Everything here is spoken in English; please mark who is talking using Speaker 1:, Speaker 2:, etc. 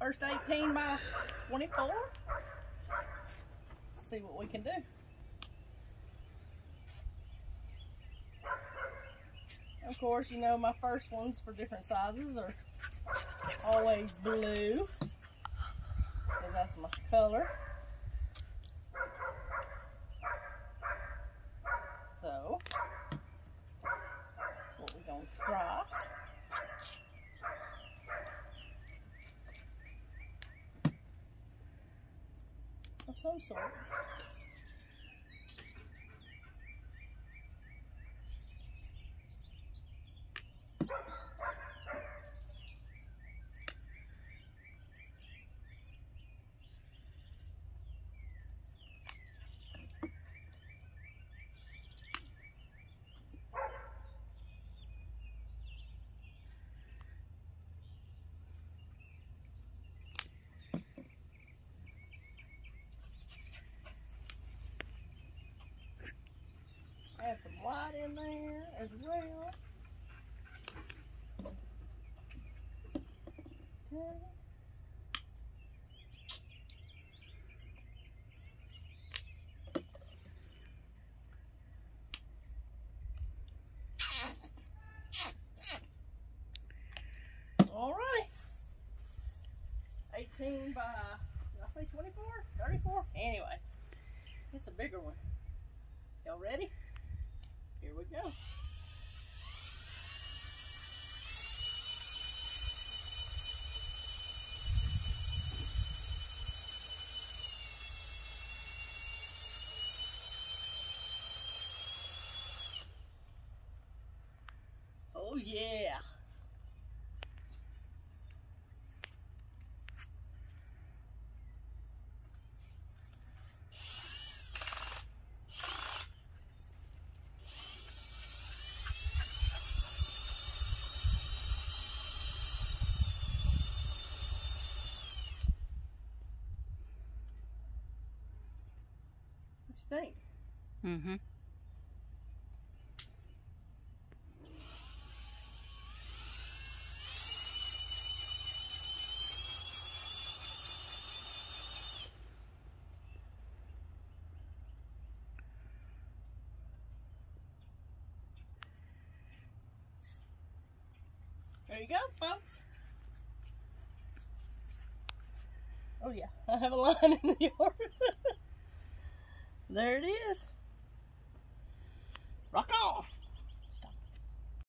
Speaker 1: First 18 by 24. see what we can do. Of course, you know my first ones for different sizes are always blue because that's my color. Of some sort. Some in there as well. Okay. All right. 18 by, did I say 24? 34? Anyway, it's a bigger one. Y'all ready? We go. Oh yeah. What you think?
Speaker 2: Mm-hmm.
Speaker 1: There you go, folks. Oh yeah, I have a line in the yard. there it is.